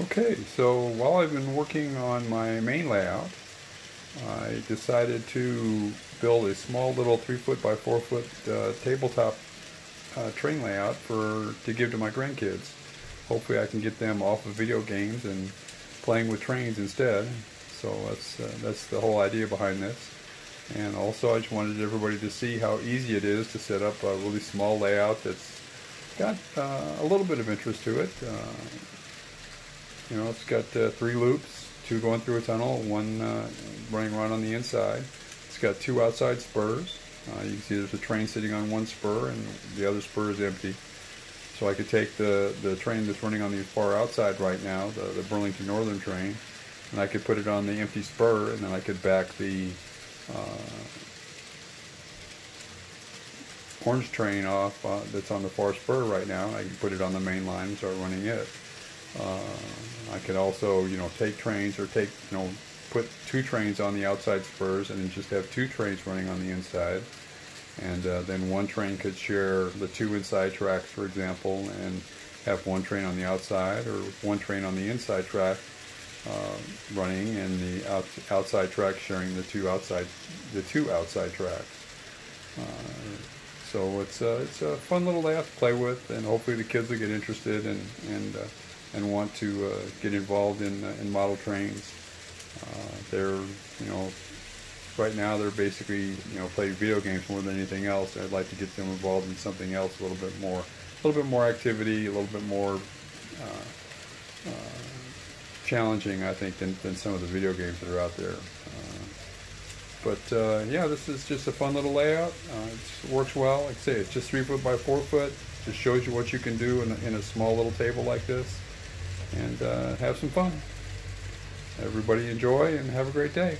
Okay, so while I've been working on my main layout, I decided to build a small little three foot by four foot uh, tabletop uh, train layout for to give to my grandkids. Hopefully I can get them off of video games and playing with trains instead. So that's, uh, that's the whole idea behind this. And also I just wanted everybody to see how easy it is to set up a really small layout that's got uh, a little bit of interest to it. You know, it's got uh, three loops, two going through a tunnel, one uh, running around on the inside. It's got two outside spurs. Uh, you can see there's a train sitting on one spur and the other spur is empty. So I could take the, the train that's running on the far outside right now, the, the Burlington Northern train, and I could put it on the empty spur and then I could back the uh, orange train off uh, that's on the far spur right now. I can put it on the main line and start running it. Uh, I could also, you know, take trains or take, you know, put two trains on the outside spurs and then just have two trains running on the inside. And uh, then one train could share the two inside tracks, for example, and have one train on the outside or one train on the inside track uh, running and the out, outside track sharing the two outside the two outside tracks. Uh, so it's a, it's a fun little layout to play with, and hopefully the kids will get interested and and uh, and want to uh, get involved in, uh, in model trains. Uh, they're, you know, right now they're basically, you know, play video games more than anything else. I'd like to get them involved in something else, a little bit more, a little bit more activity, a little bit more challenging, I think, than, than some of the video games that are out there. But uh, yeah, this is just a fun little layout. Uh, it works well. Like I say, it's just three foot by four foot. Just shows you what you can do in in a small little table like this and uh, have some fun. Everybody enjoy and have a great day.